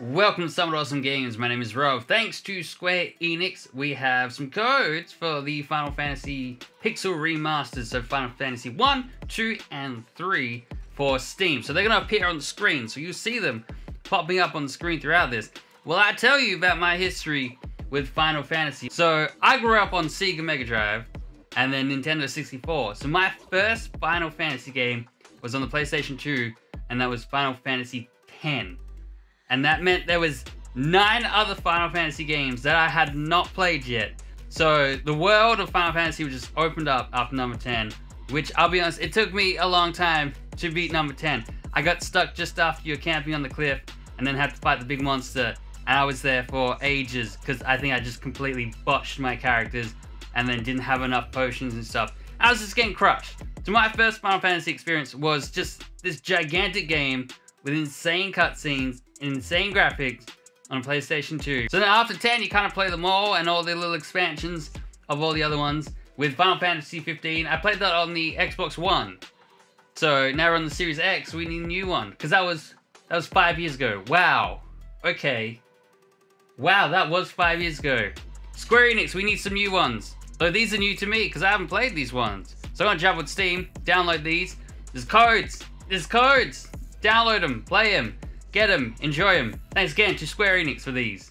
Welcome to Somewhat Awesome Games. My name is Rob. Thanks to Square Enix, we have some codes for the Final Fantasy Pixel Remasters. So Final Fantasy 1, 2, and 3 for Steam. So they're going to appear on the screen. So you see them popping up on the screen throughout this. Well, I tell you about my history with Final Fantasy. So I grew up on Sega Mega Drive and then Nintendo 64. So my first Final Fantasy game was on the PlayStation 2 and that was Final Fantasy 10 and that meant there was nine other Final Fantasy games that I had not played yet. So the world of Final Fantasy was just opened up after number 10, which I'll be honest, it took me a long time to beat number 10. I got stuck just after you're camping on the cliff and then had to fight the big monster. And I was there for ages because I think I just completely botched my characters and then didn't have enough potions and stuff. I was just getting crushed. So my first Final Fantasy experience was just this gigantic game with insane cutscenes insane graphics on PlayStation 2. So now after 10, you kind of play them all and all the little expansions of all the other ones. With Final Fantasy 15, I played that on the Xbox One. So now we're on the Series X, we need a new one. Because that was, that was five years ago. Wow. Okay. Wow, that was five years ago. Square Enix, we need some new ones. So these are new to me because I haven't played these ones. So I'm gonna jump with Steam, download these. There's codes. There's codes. Download them, play them. Get them, enjoy them. Thanks again to Square Enix for these.